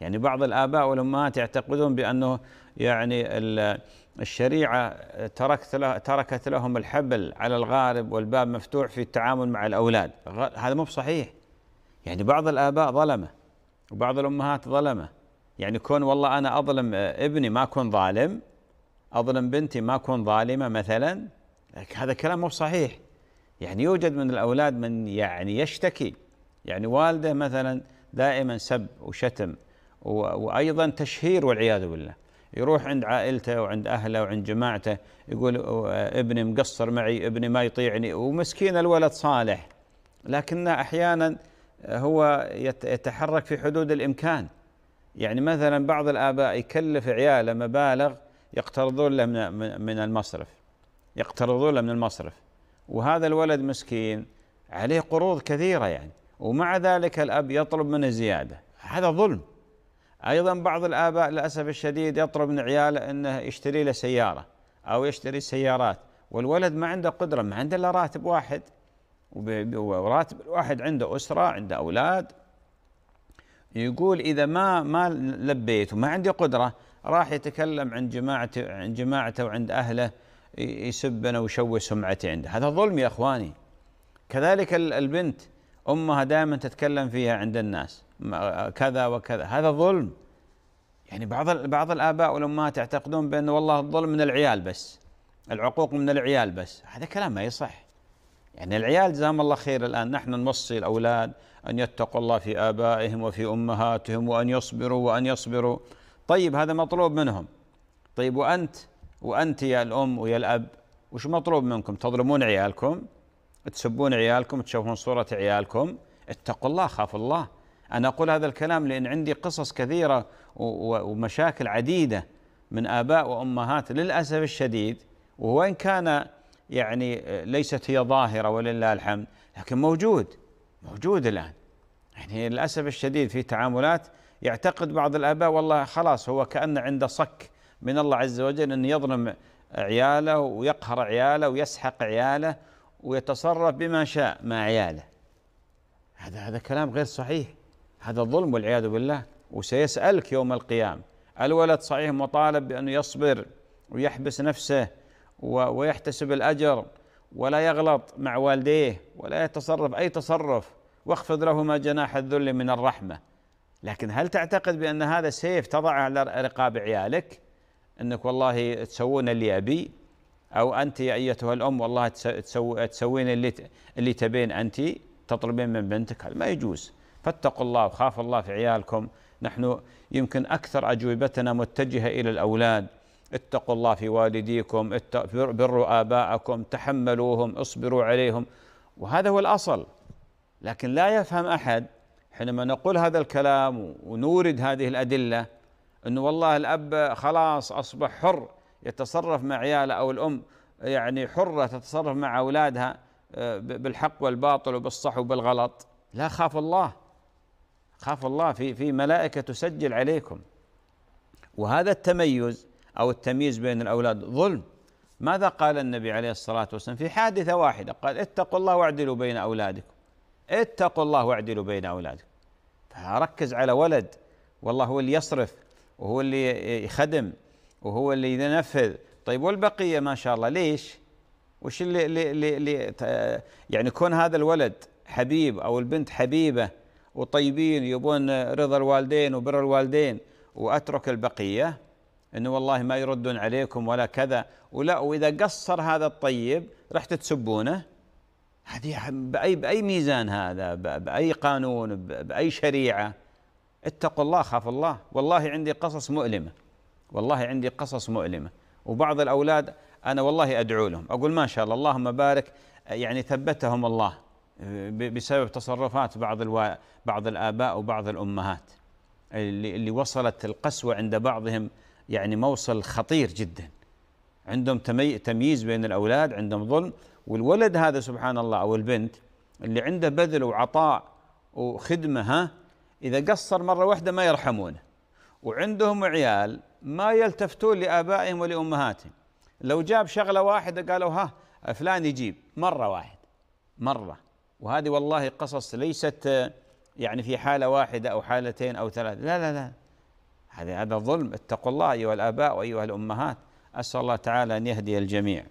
يعني بعض الآباء والأمهات يعتقدون بأنه يعني الشريعة تركت له تركت لهم الحبل على الغارب والباب مفتوح في التعامل مع الأولاد. هذا مو بصحيح. يعني بعض الآباء ظلمة وبعض الأمهات ظلمة. يعني كون والله أنا أظلم ابني ما أكون ظالم أظلم بنتي ما أكون ظالمة مثلا هذا كلام مو صحيح. يعني يوجد من الأولاد من يعني يشتكي. يعني والده مثلا دائما سب وشتم. وأيضا تشهير والعياذ بالله. يروح عند عائلته وعند أهله وعند جماعته يقول ابني مقصر معي ابني ما يطيعني. ومسكين الولد صالح. لكن أحيانا هو يتحرك في حدود الإمكان. يعني مثلا بعض الآباء يكلف عياله مبالغ يقترضون له من المصرف. يقترضون له من المصرف. وهذا الولد مسكين عليه قروض كثيرة يعني. ومع ذلك الأب يطلب منه زيادة. هذا ظلم. أيضا بعض الآباء للأسف الشديد يطلب من عياله أنه يشتري له سيارة أو يشتري سيارات والولد ما عنده قدرة ما عنده إلا راتب واحد وراتب الواحد عنده أسرة عنده أولاد. يقول إذا ما ما لبيت وما عندي قدرة راح يتكلم عن جماعته عن جماعته وعند أهله يسبنا ويشوه سمعتي عنده. هذا ظلم يا إخواني. كذلك البنت أمها دائما تتكلم فيها عند الناس كذا وكذا. هذا ظلم. يعني بعض بعض الآباء والأمهات يعتقدون بأن والله الظلم من العيال بس العقوق من العيال بس. هذا كلام ما يصح. يعني العيال جزاهم الله خير الآن. نحن نوصي الأولاد أن يتقوا الله في آبائهم وفي أمهاتهم وأن يصبروا وأن يصبروا. طيب هذا مطلوب منهم. طيب وأنت؟ وأنت يا الأم ويا الأب وش مطلوب منكم؟ تظلمون عيالكم؟ تسبون عيالكم تشوفون صورة عيالكم. اتقوا الله خافوا الله. أنا أقول هذا الكلام لأن عندي قصص كثيرة ومشاكل عديدة من آباء وأمهات للأسف الشديد. وإن كان يعني ليست هي ظاهرة ولله الحمد لكن موجود موجود الآن. يعني للأسف الشديد في تعاملات يعتقد بعض الآباء والله خلاص هو كأن عنده صك من الله عز وجل أن يظلم عياله ويقهر عياله ويسحق عياله ويتصرف بما شاء مع عياله. هذا هذا كلام غير صحيح. هذا ظلم والعياذ بالله. وسيسألك يوم القيامة الولد صحيح مطالب بأنه يصبر ويحبس نفسه ويحتسب الأجر ولا يغلط مع والديه ولا يتصرف أي تصرف. واخفض لهما جناح الذل من الرحمة. لكن هل تعتقد بأن هذا سيف تضعه على رقاب عيالك؟ إنك والله تسوون اللي أبي أو أنت يا أيتها الأم والله تسو تسوين اللي اللي تبين أنت تطلبين من بنتك هذا ما يجوز. فاتقوا الله وخاف الله في عيالكم. نحن يمكن أكثر أجوبتنا متجهة إلى الأولاد. اتقوا الله في والديكم بروا آباءكم تحملوهم اصبروا عليهم. وهذا هو الأصل. لكن لا يفهم أحد حينما نقول هذا الكلام ونورد هذه الأدلة إنه والله الأب خلاص أصبح حر. يتصرف مع عياله أو الأم يعني حرة تتصرف مع أولادها آه، بالحق والباطل وبالصح وبالغلط. لا خاف الله. خاف الله في في ملائكة تسجل عليكم. وهذا التميز أو التمييز بين الأولاد ظلم. ماذا قال النبي عليه الصلاة والسلام في حادثة واحدة؟ قال اتقوا الله واعدلوا بين أولادكم. اتقوا الله واعدلوا بين أولادكم. فركز على ولد. والله هو اللي يصرف وهو اللي يخدم. وهو اللي ينفذ طيب والبقية ما شاء الله ليش؟ وش اللي, اللي, اللي, يعني كون هذا الولد حبيب أو البنت حبيبة وطيبين يبون رضا الوالدين وبر الوالدين وأترك البقية إنه والله ما يردون عليكم ولا كذا. ولا وإذا قصر هذا الطيب رح تسبونه هذه باي بأي ميزان هذا؟ بأي قانون؟ بأي شريعة؟ اتقوا الله خاف الله. والله عندي قصص مؤلمة. والله عندي قصص مؤلمة. وبعض الأولاد أنا والله أدعو لهم. أقول ما شاء الله اللهم بارك. يعني ثبتهم الله بسبب تصرفات بعض الوا... بعض الآباء وبعض الأمهات. اللي, اللي وصلت القسوة عند بعضهم يعني موصل خطير جدا. عندهم تمي... تمييز بين الأولاد عندهم ظلم. والولد هذا سبحان الله أو البنت اللي عنده بذل وعطاء وخدمة ها إذا قصر مرة واحدة ما يرحمونه. وعندهم عيال ما يلتفتون لآبائهم ولأمهاتهم. لو جاب شغلة واحدة قالوا ها فلان يجيب. مرة واحد. مرة. وهذه والله قصص ليست يعني في حالة واحدة أو حالتين أو ثلاث لا لا لا. هذا هذا ظلم. اتقوا الله أيها الآباء وأيها الأمهات. أسأل الله تعالى أن يهدي الجميع.